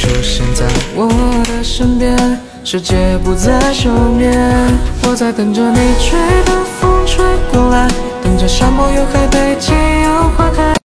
出现在我的身边，世界不再休眠，我在等着你吹的。